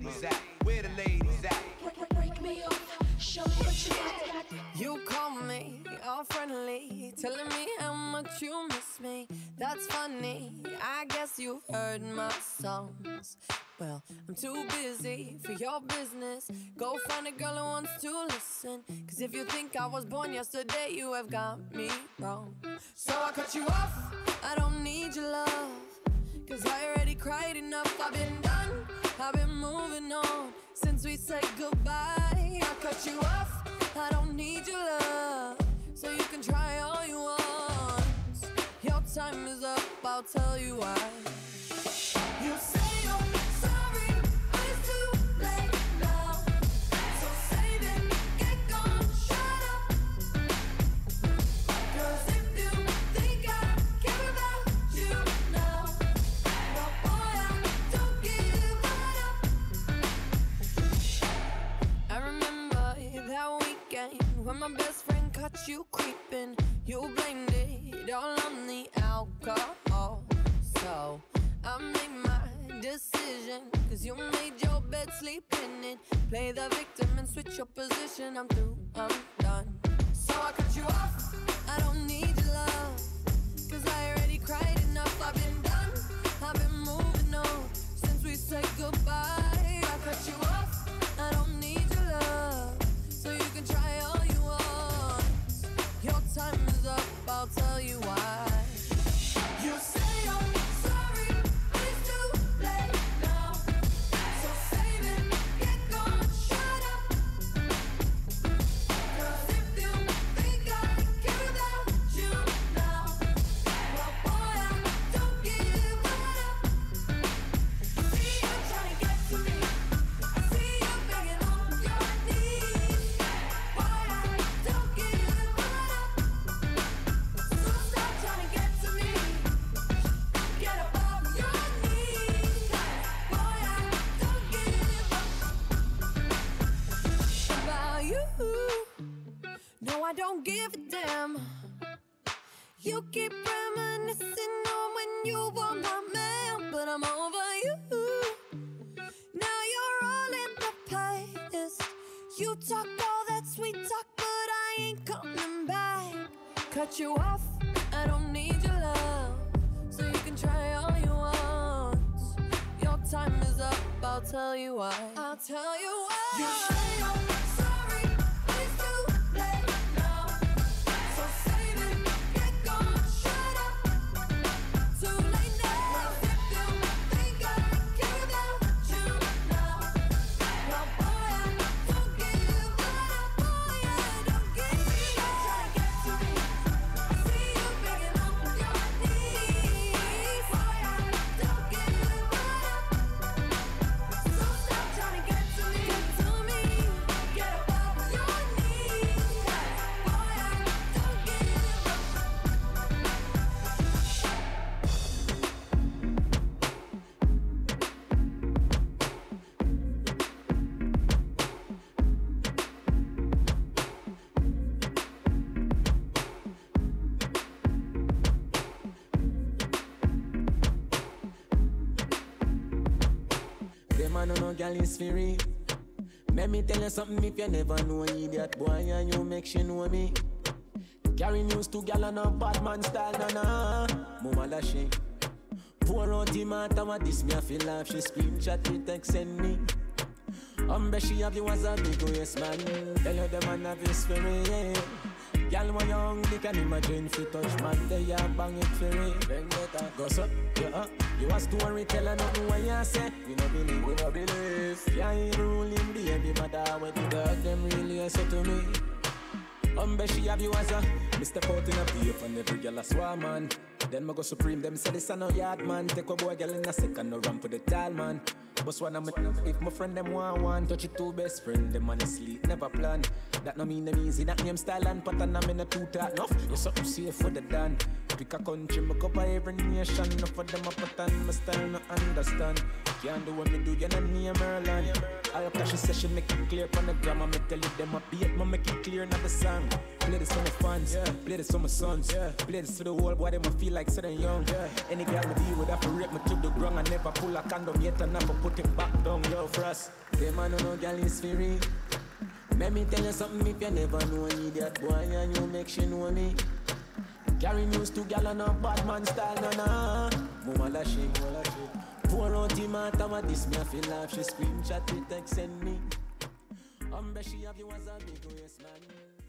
ladies at? Where the ladies at? Break, me off, show me what you got. You call me all friendly, telling me how much you miss me. That's funny, I guess you've heard my songs. Well, I'm too busy for your business. Go find a girl who wants to listen. Cause if you think I was born yesterday, you have got me wrong. So I cut you off, I don't need your love. Cause I already cried enough. I've been done. I've been moving on since we said goodbye. I cut you off. I don't need your love. So you can try all you want. Your time is up. I'll tell you why. When my best friend caught you creeping. You blamed it all on the alcohol. So I made my decision. Cause you made your bed, sleep in it. Play the victim and switch your position. I'm through, I'm done. So I cut you off. I don't need I'll tell you why. No, I don't give a damn. You keep reminiscing on when you were my man, but I'm over you. Now you're all in the past. You talk all that sweet talk, but I ain't coming back. Cut you off, I don't need your love. So you can try all you want. Your time is up, I'll tell you why. I'll tell you why. You A no no gal is free. Let me tell you something if you never know idiot boy and you make she know me. Carry news to gal and a bad man style na na. Mama la she. Pour out the matter what this me I feel like she scream chat me text send me. Umbe she have you as a big oh, yes man. Tell you the man have his spirit. Yeah. Gal when young, they can imagine if you touch man, they a bang it for it. Vendetta, go so, yeah. Uh, you a storyteller, nothing what you say. We no believe, we no believe. Yeah, you ruling baby mother, what the dog them really say to me. Umbe she have you as a Mr. Out in a beef and every girl a swarm man. Then me go supreme, them say this a no yard man. Take a boy girl in a second, no run for the tall man. But one my, if my friend them want one, touch it two best friend, them honestly never plan. That no mean them easy, that name style and pattern, I'm in a two talk enough. You something safe for the done. Pick a country, me cover every nation. Enough for them a pattern, my style no understand. Can't do what me do, you know name Merlin. I hope that she say she make it clear from the grammar. Me tell you them a beat, me make it clear not the song. Play this for my fans, yeah. play this for my sons, yeah. play this to the whole boy, them a feel like sitting young. Yeah. Any girl me deal with, have to rape me to the ground. I never pull a condom yet, and never put it back down, yo, us. Them a no no girl is free. Let me tell you something if you never know an idiot boy and you make she know me. Carry news to gal on a bad man style, na na. Mama la shake, mama shake. Pour out him out, I'm this me I feel laugh. She scream, chat, text, send me. Um, she have you as a big yes man.